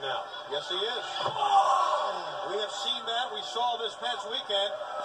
now. Yes, he is. We have seen that. We saw this past weekend.